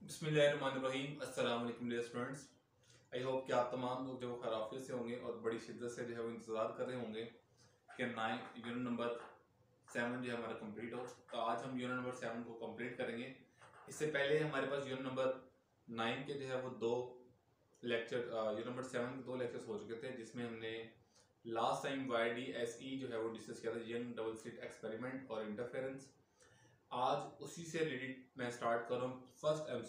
बसमीम अल्लाम students. I hope कि आप तमाम लोग जो खराफियत से होंगे और बड़ी शिद्दत से जो है वो इंतज़ार कर रहे होंगे कि नाइन यूनिट नंबर सेवन जो है हमारा कंप्लीट हो। तो आज हम यूनिट नंबर सेवन को कंप्लीट करेंगे। इससे पहले हमारे पास यूनिट नंबर नाइन के जो है वो दो लेक्चर यूनिट नंबर सेवन के दो लेक्चर्स हो चुके थे, जिसमें हमने last time Y D S E जो है वो डिस्कस किया था यंग डबल स्लिट एक्सपेरिमेंट और इंटरफेरेंस आज उसी से रिलेटेड मैं स्टार्ट कर रहा हूँ फ़र्स्ट एम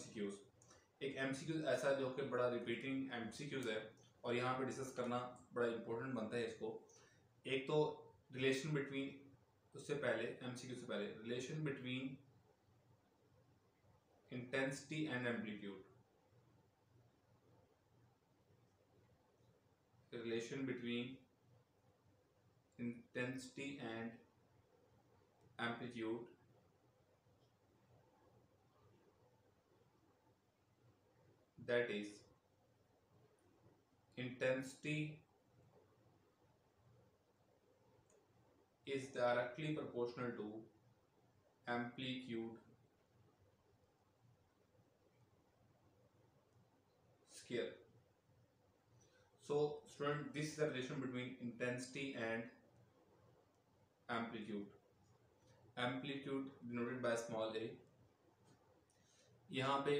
एक एम ऐसा जो कि बड़ा रिपीटिंग एम है और यहाँ पे डिस्कस करना बड़ा इंपॉर्टेंट बनता है इसको। एक तो रिलेशन बिटवीन उससे पहले एम से पहले relation between intensity and amplitude relation between intensity and amplitude that is intensity is directly proportional to amplitude square. So student this is the relation between intensity and amplitude. Amplitude denoted by small a. यहाँ पे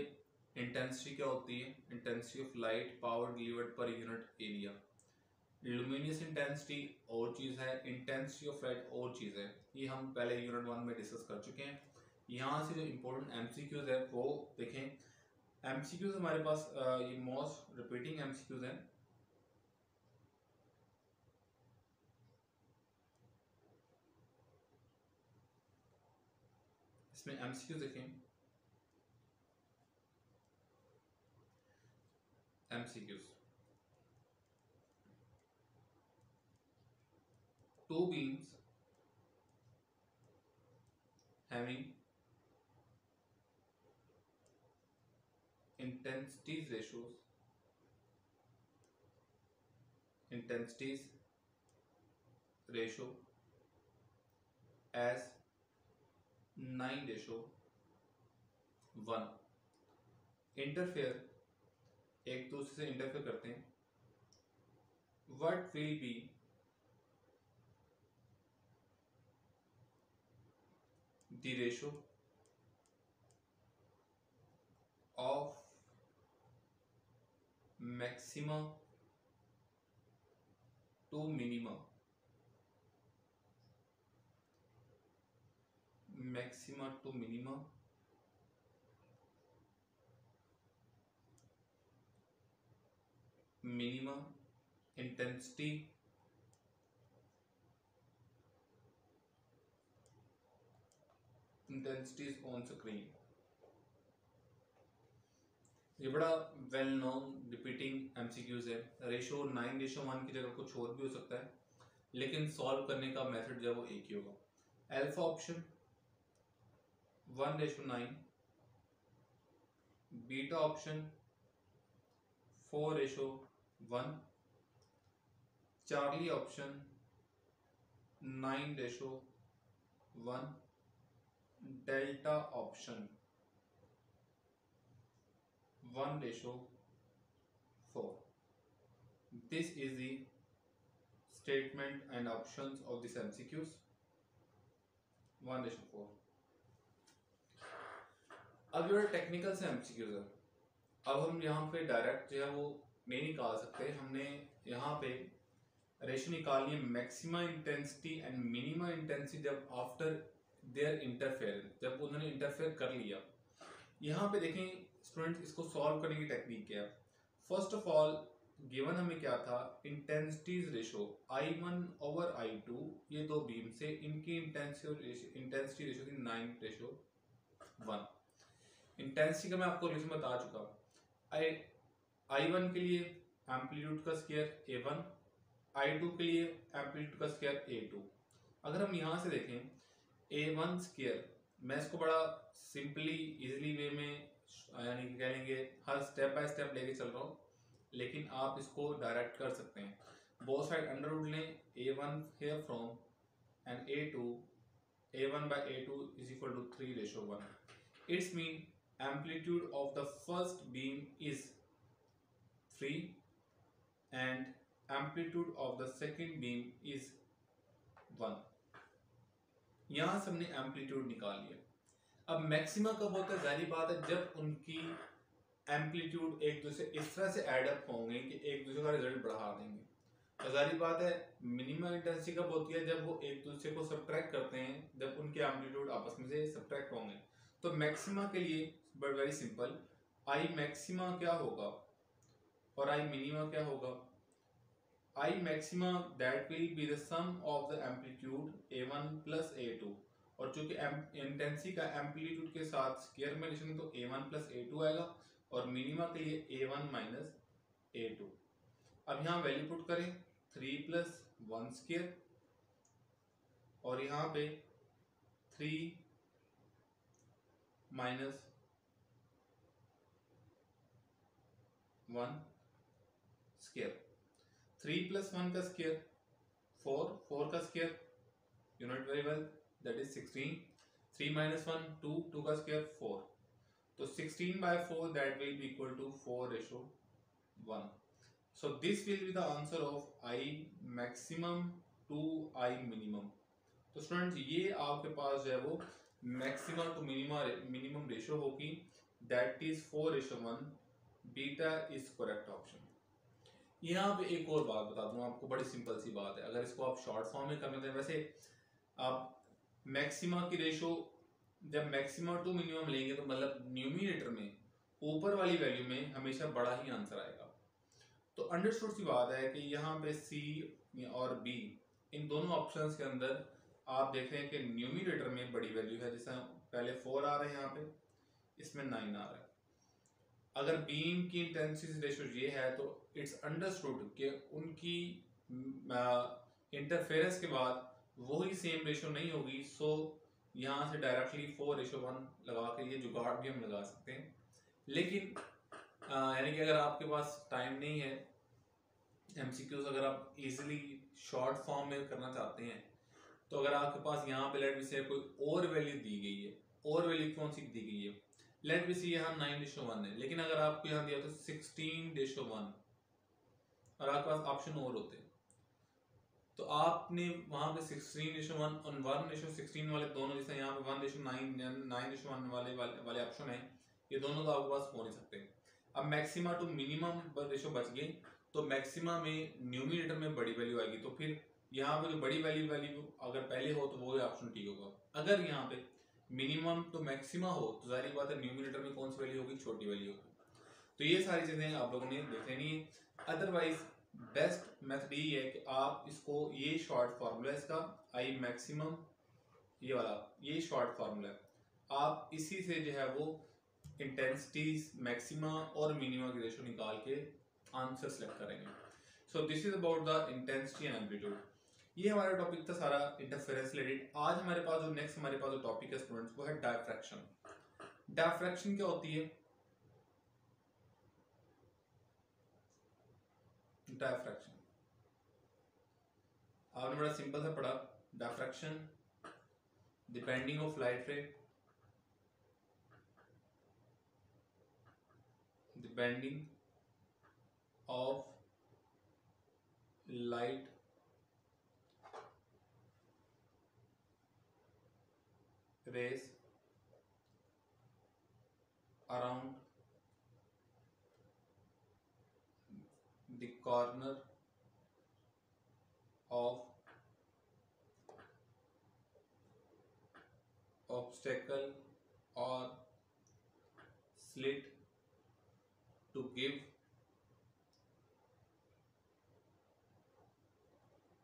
intensity क्या होती है? Intensity of light, power delivered per unit area. Luminous intensity और चीज़ है intensity of light और चीज़ है। ये हम पहले यूनिट वन में डिस्कस कर चुके हैं। यहाँ से जो इम्पोर्टेंट एमसीक्यूज है, वो देखें। एमसीक्यूज हमारे पास ये मोस्ट रिपीटिंग एमसीक्यूज हैं। इसमें एमसीक्यूज देखें। MCQs. Two beams having intensities ratios intensities ratio as 9 ratio 1 interfere एक दूसरे से इंटरफेयर करते हैं। What will be the ratio of maximum to minimum maximum to minimum minimum intensity intensities on screen. ये बड़ा वेल नोन रिपीटिंग एमसीक्यूज है। Ratio nine ratio one की जगह कुछ और भी हो सकता है, लेकिन सॉल्व करने का मेथड जो है वो एक ही होगा। Alpha option one ratio nine beta option four ratio one Charlie option nine ratio one delta option one ratio four this is the statement and options of this MCQs one ratio four अब जो technical से एमसीक्यूज है। अब हम यहाँ पे direct जो है वो नहीं निकाल सकते। हमने यहाँ पे रेशो निकालनी है maximum intensity and minimum intensity जब आफ्टर देयर इंटरफेयर जब उन्होंने इंटरफेयर कर लिया। यहाँ पे देखें स्टूडेंट्स इसको सॉल्व करने की टेक्निक क्या है। फ़र्स्ट ऑफ़ ऑल गिवन हमें क्या था? Intensities ratio I one over I two ये दो बीम से इनकी इंटेंसिटी रेशो थी नाइन रेशो वन इंटेंसिटी का मैं आपको रिलेशन बता चुका आई आई वन के लिए एम्पलीट्यूड का square a one I two के लिए एम्पलीट्यूड का स्केयर ए टू अगर हम यहाँ से देखें ए वन स्केयर मैं इसको बड़ा सिंपली इजीली वे में, यानी कि कह लेंगे हर स्टेप बाय स्टेप लेके चल रहा हूँ, लेकिन आप इसको डायरेक्ट कर सकते हैं। बोथ साइड अंडर रूट लें a one here from and a two a one by a two is equal to three ratio one it's mean amplitude of the first beam is 3 and amplitude of the second beam is 1 यहाँ से हमने amplitude निकाल लिया। अब maxima कब होता है जारी बात है, जब उनकी एम्पलीट्यूड एक दूसरे, इस तरह से एडअप होंगे कि एक दूसरे का रिज़ल्ट बढ़ा देंगे। तो जारी बात है मिनिमम इंटेंसिटी कब होती है जब वो एक दूसरे को सब्ट्रैक्ट करते हैं, जब उनके एम्पलीट्यूड आपस में से सब्ट्रैक्ट होंगे। तो मैक्सिमा के लिए but very simple I maxima क्या होगा? और आई मिनिमा क्या होगा? I maxima that will be the sum of the amplitude a one plus a two और चूँकि इंटेंसिटी का एम्पलीट्यूड के साथ स्केयर में लिखेंगे तो a one plus a two आएगा और मिनिमा के लिए a one minus a two अब यहाँ वैल्यू पुट करें थ्री प्लस वन स्केयर और यहाँ पे three minus one square three plus one का स्केयर फोर फोर का square unit very well that is sixteen three minus one two two का square four तो sixteen by four that will be equal to four ratio one so this will be the answer of I maximum to I minimum तो students ये आपके पास जो है वो maximum to minimum minimum ratio होगी. That is four ratio one beta is correct option यहाँ पे एक और बात बता दूँ, आपको बड़ी सिंपल सी बात है। अगर इसको आप शॉर्ट फॉर्म में करना हैं वैसे आप मैक्सिमा की रेशो जब मैक्सिमा टू मिनिमम लेंगे तो मतलब न्यूमिनेटर में ऊपर वाली वैल्यू में हमेशा बड़ा ही आंसर आएगा। तो अंडरस्टूड सी बात है कि यहाँ पे सी और बी इन दोनों ऑप्शन के अंदर आप देख रहे हैं कि न्यूमिनेटर में बड़ी वैल्यू है, जैसे पहले फोर आ रहे हैं यहाँ पे, इसमें नाइन आ रहा है। अगर बीम की इंटेंसिटी रेशो ये है तो इट्स अंडरस्टूड कि उनकी इंटरफेरेंस के बाद वही सेम रेशो नहीं होगी सो यहाँ से डायरेक्टली फोर रेशो वन लगा के ये जुगाड़ भी हम लगा सकते हैं। लेकिन यानी कि अगर आपके पास टाइम नहीं है एम अगर आप इजीली शॉर्ट फॉर्म में करना चाहते हैं तो अगर आपके पास यहाँ पे लेट से कोई और वैल्यू दी गई है, और वैल्यू कौन सी दी गई है लेट बी सी यहाँ नाइन डिशो वन है। लेकिन अगर आपको यहाँ दिया तो सिक्सटीन डिशो वन और आपके पास ऑप्शन और होते तो आपने वहाँ पे सिक्सटीन डिशो वन और वन डिशो सिक्सटीन वाले दोनों जैसे यहाँ पे वन डिशो नाइन नाइन डिशो वन वाले वाले ऑप्शन है। ये दोनों तो आपके पास हो नहीं सकते। अब मैक्सिमा टू मिनिमम रेशो बच गए तो मैक्सिमा में न्यूमिनेटर में बड़ी वैल्यू आएगी। तो फिर यहाँ पे जो बड़ी वैल्यू वैल्यू अगर पहले हो तो वो ऑप्शन ठीक होगा। अगर यहाँ पे मिनिमम तो मैक्सिमा हो तो जारी बात है न्यूमिनेटर में कौन सी वैल्यू होगी? छोटी वैल्यू होगी। तो ये सारी चीज़ें आप लोगों ने देख लेनी है। अदरवाइज़ बेस्ट मेथड यही है कि आप इसको, ये शॉर्ट फार्मूला इसका आई मैक्सिमम ये वाला, ये शॉर्ट फार्मूला आप इसी से जो है वो इंटेंसिटीज मैक्सिमा और मिनिमा की रेशो निकाल के आंसर सेलेक्ट करेंगे। So this is about the intensity and amplitude ये हमारा टॉपिक था सारा इंटरफेरेंस रिलेटेड आज हमारे पास जो नेक्स्ट हमारे पास जो टॉपिक है स्टूडेंट्स वो है डायफ्रैक्शन डायफ्रैक्शन क्या होती है? डायफ्रैक्शन आपने बड़ा सिंपल सा पढ़ा। Diffraction depending of light ray depending of light rays around the corner of obstacle और slit to give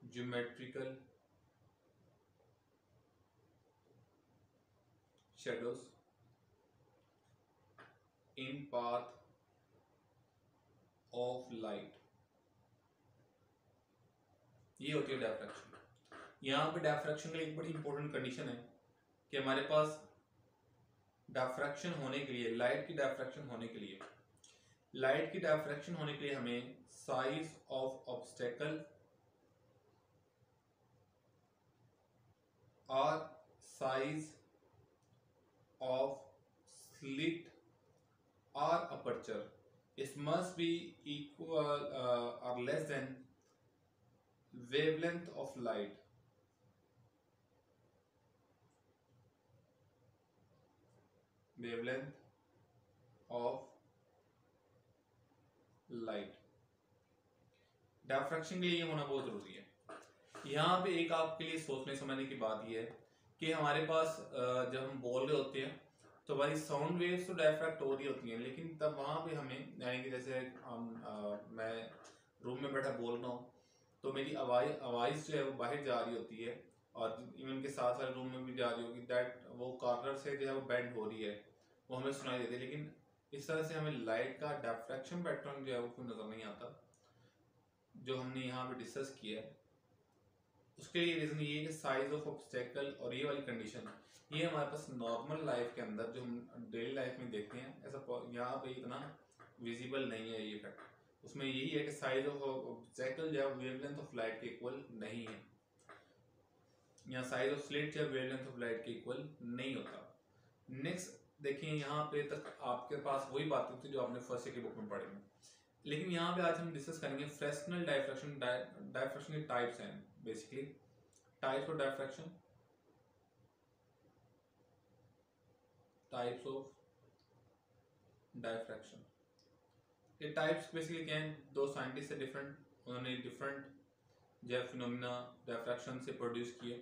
geometrical shadows in path of light. ये होती है डायफ्रैक्शन यहाँ पे डायफ्रैक्शन के लिए एक बड़ी इंपॉर्टेंट कंडीशन है कि हमारे पास डायफ्रैक्शन होने के लिए लाइट की डायफ्रैक्शन होने के लिए लाइट की डायफ्रैक्शन होने के लिए हमें साइज़ ऑफ़ ऑब्स्टेकल और size of slit or aperture it must be equal uh, or less than wavelength of light wavelength of light diffraction के लिए होना बहुत ज़रूरी है यहाँ पे एक आपके लिए सोचने समझने की बात यह है कि हमारे पास जब हम हैं तो हमारी साउंड वेव्स तो डायफ्रैक्ट हो रही होती हैं लेकिन तब वहाँ पे हमें यानी कि जैसे हम आ, मैं रूम में बैठा बोल रहा हूँ तो मेरी आवाज़ आवाज़ जो है वो बाहर जा रही होती है और इवन के साथ साथ रूम में भी जा रही होगी दैट वो कॉर्नर से जो है वो बेंड हो रही है वो हमें सुनाई देती है लेकिन इस तरह से हमें लाइट का डायफ्रैक्शन पैटर्न जो है वो कोई नज़र नहीं आता जो हमने यहाँ पे डिस्कस किया है। उसके लिए रीज़न ये है कि साइज़ ऑफ़ ऑब्स्टेकल और ये वाली कंडीशन ये हमारे पास नॉर्मल लाइफ के अंदर जो हम डेली लाइफ में देखते हैं, ऐसा यहाँ पे इतना विजिबल नहीं है ये इफ़ेक्ट उसमें यही है कि साइज़ ऑफ़ जो है वेवलेंथ ऑफ़ लाइट के इक्वल नहीं है, या साइज़ ऑफ़ स्लिट है वेवलेंथ ऑफ़ लाइट के इक्वल नहीं होता. नेक्स्ट देखिए यहाँ पे तक आपके पास वही बातें थी जो आपने फ़र्स्ट की बुक में पढ़ी हैं. लेकिन यहाँ पे आज हम डिस्कस करेंगे फ्रेशनल डायफ्रैक्शन डायफ्रैक्शन के टाइप्स हैं basically types of diffraction types of diffraction ये टाइप्स बेसिकली क्या हैं दो साइंटिस्ट है डिफरेंट उन्होंने डिफरेंट जो फिनोमिना डायफ्रैक्शन से प्रोड्यूस किए।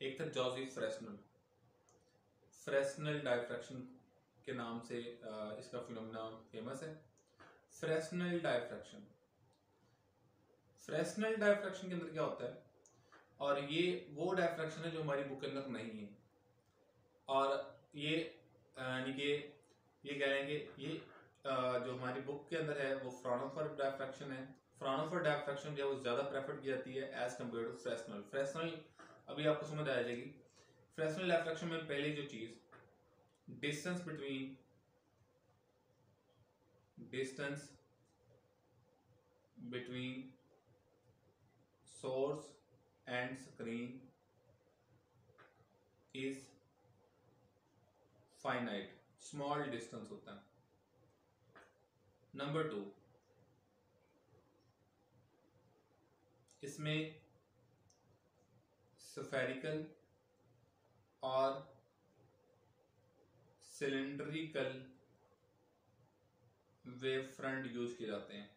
एक था जॉर्जी फ्रेशनल फ्रेशनल डायफ्रैक्शन के नाम से इसका फिनोमिना फ़ेमस है। फ्रेशनल डायफ्रैक्शन फ्रेशनल डायफ्रैक्शन के अंदर क्या होता है? और ये वो डायफ्रैक्शन है जो हमारी बुक के अंदर नहीं है। और ये यानी कि ये कह लेंगे ये जो हमारी बुक के अंदर है, वो फ्रानोफर डायफ्रैक्शन है। फ्रानोफर डायफ्रैक्शन जो है, वो ज़्यादा प्रेफर की जाती है as compare to Fresnel Fresnel अभी आपको समझ आ जाएगी। फ्रेशनल डायफ्रैक्शन में पहली जो चीज़ distance between distance between source and screen is finite small distance होता है। नंबर टू इसमें सफेरिकल और सिलेंड्रिकल वेव फ्रंट यूज़ किए जाते हैं।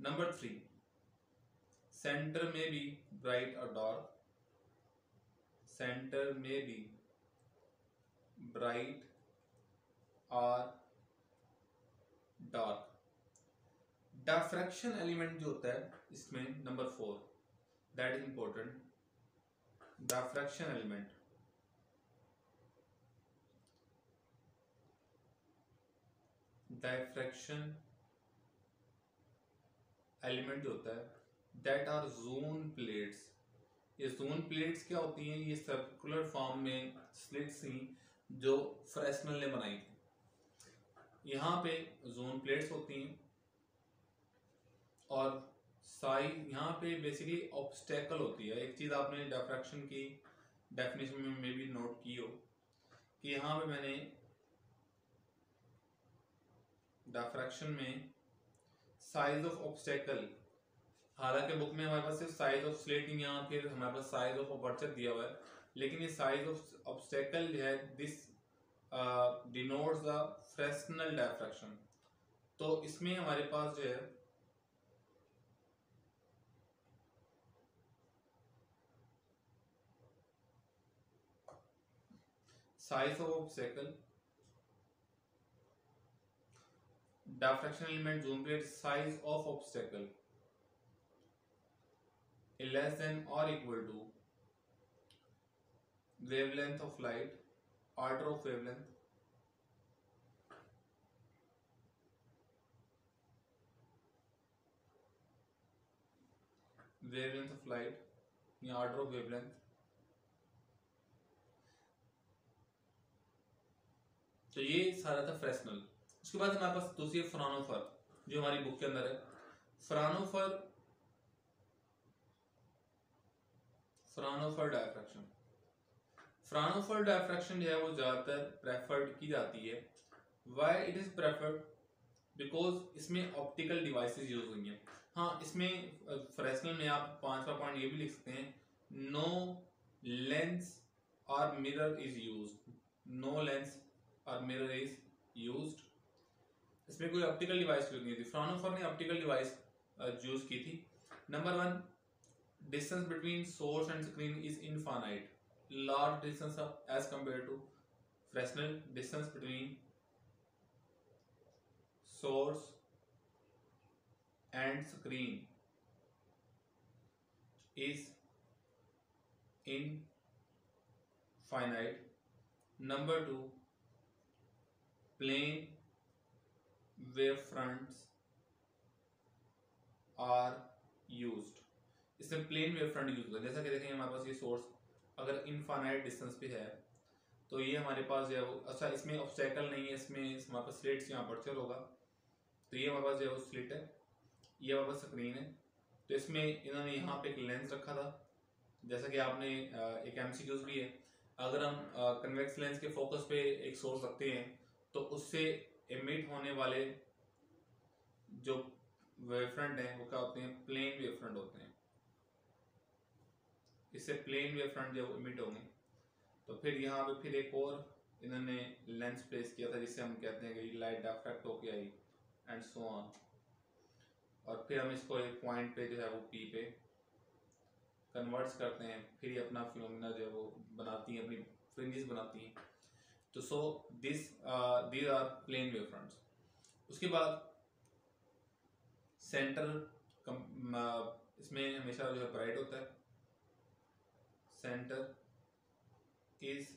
नंबर थ्री सेंटर में भी ब्राइट और डार्क सेंटर में भी ब्राइट और डार्क। डाफ्रैक्शन एलिमेंट जो होता है, इसमें number four that is important diffraction element. Diffraction element जो होता है दैट आर जोन प्लेट्स ये जोन प्लेट्स क्या होती हैं? ये सर्कुलर फॉर्म में स्लिट्स थी जो फ्रेशनल ने बनाई थी। यहाँ पे जोन प्लेट्स होती हैं और साइज़ यहाँ पे बेसिकली ऑब्स्टेकल होती है। एक चीज़ आपने डायफ्रैक्शन की डेफिनेशन में मे भी नोट की हो कि यहाँ पे मैंने डाफ्रैक्शन में साइज़ ऑफ़ ऑब्स्टेकल हालाँकि बुक में हमारे पास सिर्फ़ साइज़ ऑफ़ स्लेटिंग या फिर हमारे पास साइज़ ऑफ़ अपर्चर दिया हुआ है। लेकिन ये साइज़ ऑफ़ ऑब्स्टेकल है this denotes the Fresnel diffraction तो इसमें हमारे पास जो है size of obstacle diffraction element zoom period size of obstacle less than और equal to wavelength of light order of wavelength wavelength of light या order of wavelength तो ये सारा था फ्रेशनल उसके बाद हमारे पास दूसरी है फ्रानोफर जो हमारी बुक के अंदर है फ्रानोफर फ्रानोफर डायफ्रैक्शन फ्रानोफर डायफ्रैक्शन जो है वो ज़्यादातर प्रेफर्ड की जाती है। Why it is preferred because इसमें ऑप्टिकल डिवाइसेस यूज़ हुई हैं हाँ इसमें फ्रेशनल में आप पांचवा पॉइंट ये भी लिख सकते हैं। नो लेंस और mirror is use no lens और मिरर इज़ यूज़ इसमें कोई ऑप्टिकल डिवाइस यूज़ नहीं थी फ्रानोफर ने ऑप्टिकल डिवाइस यूज़ की थी। Number one distance between source and screen is infinite large distance as compared to Fresnel distance between source and screen is infinite. Number two, plane wave fronts are used. इसमें plane wave front use होता है जैसा कि देखेंगे हमारे पास ये source अगर इनफाइनाइट डिस्टेंस पे है तो ये हमारे पास जो है वो अच्छा इसमें ऑब्स्टेकल नहीं है, इसमें हमारे पास स्लिट्स यहाँ पर होगा। तो ये हमारे पास जो है वो स्लिट है, ये हमारे पास स्क्रीन है। तो इसमें इन्होंने यहाँ पे एक लेंस रखा था, जैसा कि आपने एक एम भी है। अगर हम कन्वेक्स लेंस के फोकस पे एक सोर्स रखते हैं तो उससे एमिट होने वाले जो वेव फ्रंट हैं, वो क्या होते हैं? प्लेन वेव फ्रंट होते हैं। इससे प्लेन वेव फ्रंट जो इमिट होंगे तो फिर यहाँ पे फिर एक और इन्होंने लेंस प्लेस किया था जिससे हम कहते हैं कि लाइट डाफ्रैक्ट होके आई एंड सो ऑन और फिर हम इसको एक पॉइंट पे जो है वो पी पे कन्वर्ट्स करते हैं, फिर ये अपना फिनोमिना जो है वो बनाती हैं, अपनी फ्रिंजेस बनाती हैं. तो so this these are plane wave fronts उसके बाद सेंटर इसमें हमेशा जो है ब्राइट होता है center is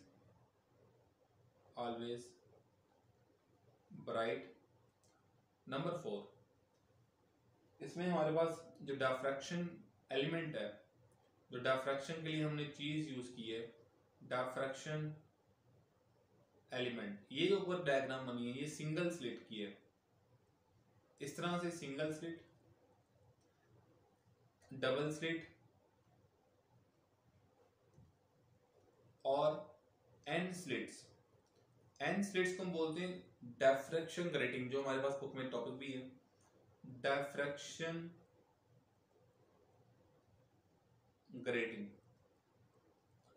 always bright. Number four इसमें हमारे पास जो डाफ्रैक्शन एलिमेंट है, जो डाफ्रैक्शन के लिए हमने चीज़ यूज़ की है डाफ्रैक्शन एलिमेंट ये जो ऊपर डायग्राम बनी है, ये सिंगल स्लिट की है. इस तरह से सिंगल स्लिट डबल स्लिट और एन स्लिट्स एन स्लिट्स को हम बोलते हैं डेफ्रेक्शन ग्रेटिंग जो हमारे पास बुक में टॉपिक भी है. डेफ्रेक्शन ग्रेटिंग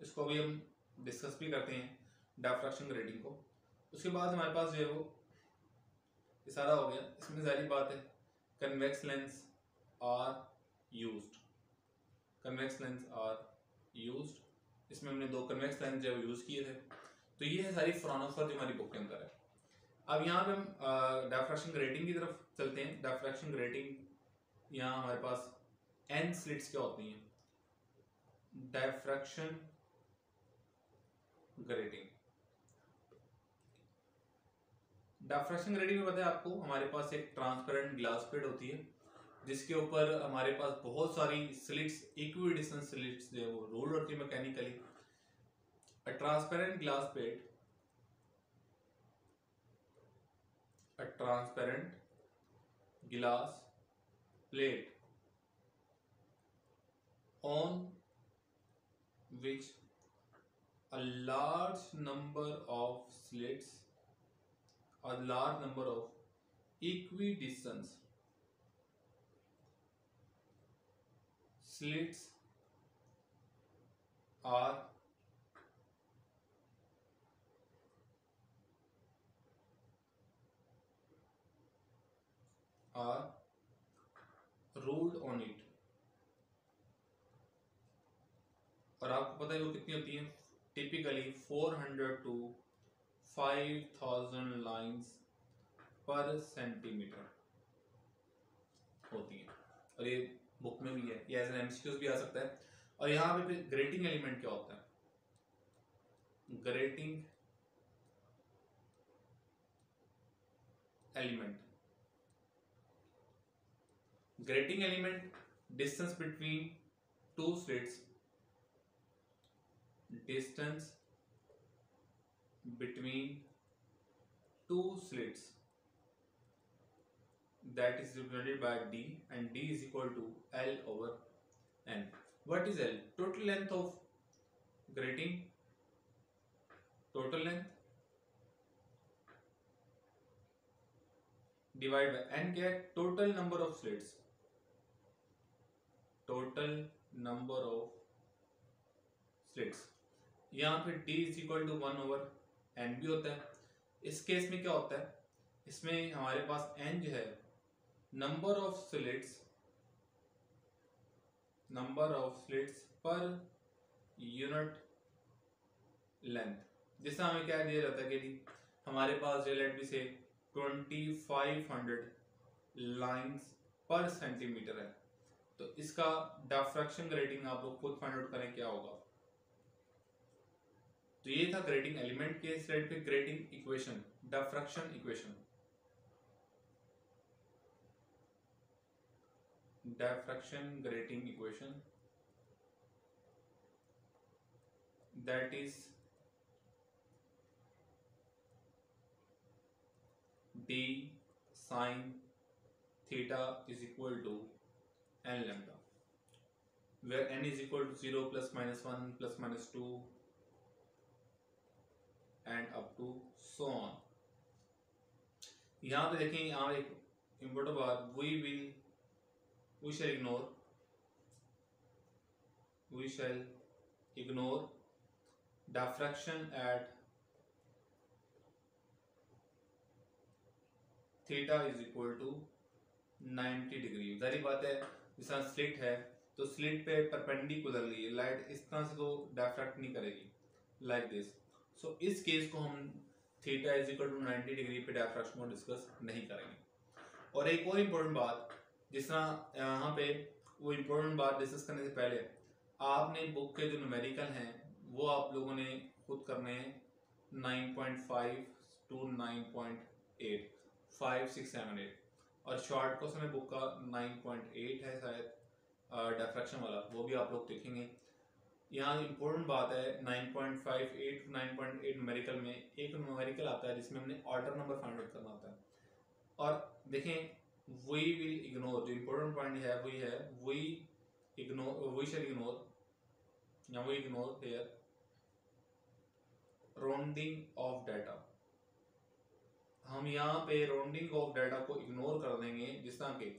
इसको भी हम डिस्कस भी करते हैं डेफ्रेक्शन ग्रेटिंग को. उसके बाद हमारे पास जो है वो सारा हो गया. इसमें सारी बात है convex lens are used convex lens are used इसमें हमने दो कन्वेक्स लेंस जो यूज़ किए थे तो ये है सारी फ्रॉनोफर जो हमारी बुक के अंदर है। अब यहाँ पे हम डाफ्रैक्शन ग्रेटिंग की तरफ़ चलते हैं। डाफ्रैक्शन ग्रेटिंग यहाँ हमारे पास एन स्लिट्स क्या होती हैं? डाफ्रैक्शन ग्रेटिंग डाफ्रैक्शन ग्रेटिंग में बताया आपको, हमारे पास एक ट्रांसपेरेंट ग्लास प्लेट होती है। जिसके ऊपर हमारे पास बहुत सारी स्लिट्स इक्विडिस्टेंस स्लिट्स जो है वो रोल होती है mechanically a transparent glass plate a transparent glass plate on which a large number of slits a large number of equidistant slits are are ruled on it. और आपको पता है वो कितनी होती है? Typically 400 to 5000 lines per centimetre होती है। और ये बुक में भी है, या एज एन एमसीक्यूज भी आ सकता है। और यहाँ पे फिर ग्रेटिंग एलिमेंट क्या होता है? Grating element grating element distance between two slits distance between two slits that is represented by D and D is equal to L over N. What is L? Total length of grating. Total length by n क्या है total number of slits total number of slits यहाँ पे d is equal to one over n भी होता है इस case में क्या होता है इसमें हमारे पास n जो है number of slits number of slits per unit length जिससे हमें क्या दिया जाता है कि हमारे पास जो लेट भी से हंड्रेड लाइन्स पर सेंटीमीटर है। तो इसका डाफ्रैक्शन रेटिंग आप लोग खुद फाइंड आउट करें क्या होगा। तो ये था ग्रेडिंग एलिमेंट के स्लाइड पे grating equation diffraction equation diffraction grating equation that is d sine theta is equal to n lambda where n is equal to 0 plus minus 1 plus minus 2 and up to so on यहाँ पे देखें यहाँ एक important बात we will we shall ignore we shall ignore diffraction at theta is equal to 90 degree जारी बात है जैसा स्लिट है तो स्लिट पे परपेंडिकुलरली लाइट इस तरह से तो डिफ्रैक्ट नहीं करेगी। लाइक दिस सो इस केस को हम theta is equal to 90 degree पे डायफ्रैक्शन को डिस्कस नहीं करेंगे। और एक और इम्पोर्टेंट बात जिस तरह यहाँ पे वो इम्पोर्टेंट बात डिस्कस करने से पहले, आपने बुक के जो न्यूमेरिकल हैं, वो आप लोगों ने खुद करने हैं 9.5 टू 9.8 5 6 7 8 और शॉर्ट क्वेश्चन बुक का 9.8 है शायद डिफ्रैक्शन वाला, वो भी आप लोग देखेंगे। यहाँ इम्पोर्टेंट बात है 9.58 9.8 न्यूमेरिकल में एक न्यूमेरिकल आता है जिसमें हमने ऑर्डर नंबर फाइंड आउट करना होता है। और देखें वी विल इग्नोर जो इम्पोर्टेंट पॉइंट है वही है we ignore we shall ignore या we ignore here rounding off data हम यहाँ पे राउंडिंग ऑफ़ डाटा को इग्नोर कर देंगे, जिस तरह के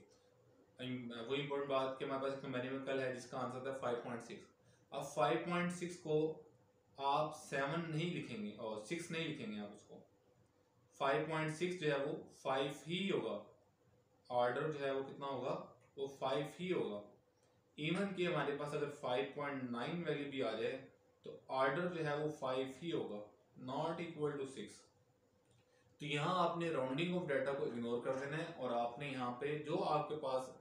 वो इम्पोर्टेंट बात कि हमारे पास एक न्यूमेरिकल है, जिसका आंसर था 5.6 अब 5.6 को आप सेवन नहीं लिखेंगे, और सिक्स नहीं लिखेंगे आप उसको। 5.6 जो है वो फाइव ही होगा। ऑर्डर जो है वो कितना होगा? वो फाइव ही होगा। इवन कि हमारे पास अगर 5.9 वैल्यू भी आ जाए तो ऑर्डर जो है वो फाइव ही होगा नॉट इक्वल टू सिक्स तो यहाँ आपने राउंडिंग ऑफ़ डाटा को इग्नोर कर देना है, और आपने यहाँ पे जो आपके पास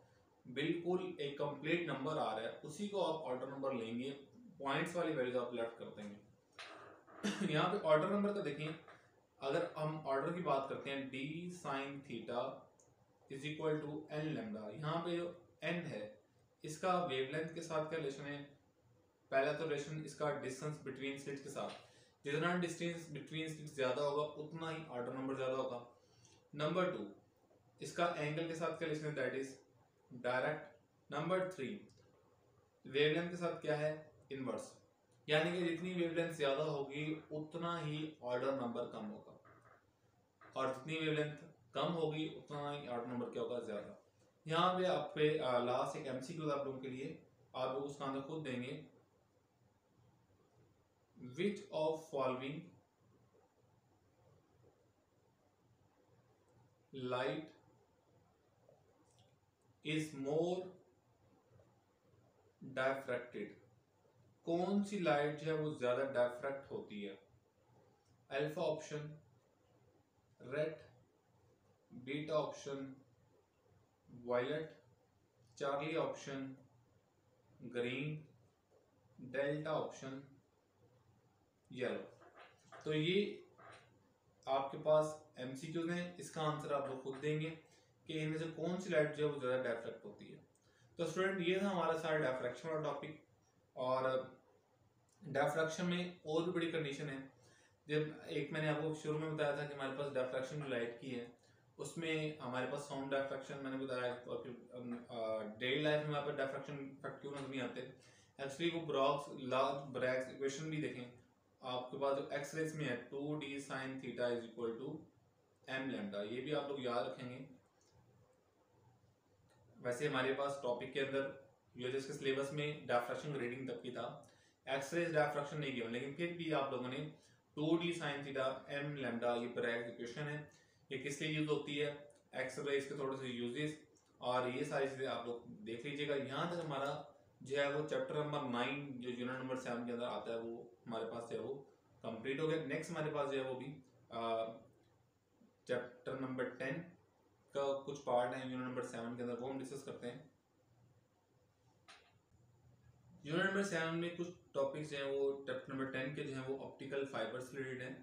बिल्कुल एक कंप्लीट नंबर आ रहा है, उसी को आप ऑर्डर नंबर लेंगे पॉइंट्स वाली वैल्यूज़ आप लेफ़्ट कर देंगे। यहाँ पे ऑर्डर नंबर का देखें अगर हम ऑर्डर की बात करते हैं d sine theta is equal to n lambda यहाँ पे जो एन है, इसका वेवलेंथ के साथ क्या रिलेशन है? पहला तो रिलेशन इसका डिस्टेंस बिटवीन स्लिट के साथ। जितना डिस्टेंस बिटवीन स्लिट ज़्यादा होगा, उतना ही ऑर्डर नंबर ज़्यादा होगा। नंबर टू इसका एंगल के साथ क्या रिलेशन है? That is direct number three wavelength के साथ क्या है? इनवर्स यानी कि जितनी वेवलेंथ ज़्यादा होगी, उतना ही ऑर्डर नंबर कम होगा। और जितनी वेवलेंथ कम होगी, उतना ही आठ नंबर क्या होगा, ज़्यादा। यहाँ पे आप पे लास्ट एक एमसीक्यू आप लोगों के लिए आप लोग उसका आंसर खुद देंगे। Which of following light is more diffracted कौन सी लाइट जो है वो ज़्यादा डायफ्रैक्ट होती है? Alpha option red beta option, violet, Charlie option, green, delta option, yellow. तो ये आपके पास एमसीक्यूज हैं इसका आंसर आप लोग खुद देंगे कि इनमें से कौन सी लाइट जो है वो ज़्यादा डायफ्रैक्ट होती है। तो स्टूडेंट ये था हमारा सारा डायफ्रैक्शन वाला टॉपिक और डायफ्रैक्शन में और भी बड़ी कंडीशन है। जब एक मैंने आपको शुरू में बताया था कि हमारे पास डायफ्रैक्शन जो लाइट की है उसमें हमारे पास साउंड डायफ्रैक्शन मैंने बताया और फिर डेली लाइफ में हमारे पास डायफ्रैक्शन इफ़ेक्ट क्यों नहीं आते? एक्चुअली वो ब्रॉक्स लार्ज ब्रैक्स इक्वेशन भी देखें। आपके पास जो एक्स रेस में है two d sine theta is equal to m lambda ये भी आप लोग याद रखेंगे। वैसे हमारे पास टॉपिक के अंदर यूएचएस के सिलेबस में डाफ्रैक्शन ग्रेडिंग तक की था। एक्सरे डाफ्रैक्शन नहीं किया, लेकिन फिर भी आप लोगों ने two d sine theta m lambda ये ब्रैक इक्वेशन है। ये किस लिए यूज़ होती है एक्सरे इसके थोड़े से यूजेस और ये सारी चीज़ें आप लोग देख लीजिएगा। यहाँ तक हमारा जो है वो चैप्टर नंबर नाइन जो यूनिट नंबर सेवन के अंदर आता है, वो हमारे पास जो है वो कंप्लीट हो गया। नेक्स्ट हमारे पास जो है वो भी चैप्टर नंबर टेन का कुछ पार्ट है यूनिट नंबर सेवन के अंदर, वो हम डिस्कस करते हैं। यूनिट नंबर सेवन में कुछ टॉपिक्स हैं वो चैप्टर नंबर टेन के जो है वो ऑप्टिकल फाइबर से रिलेटेड हैं।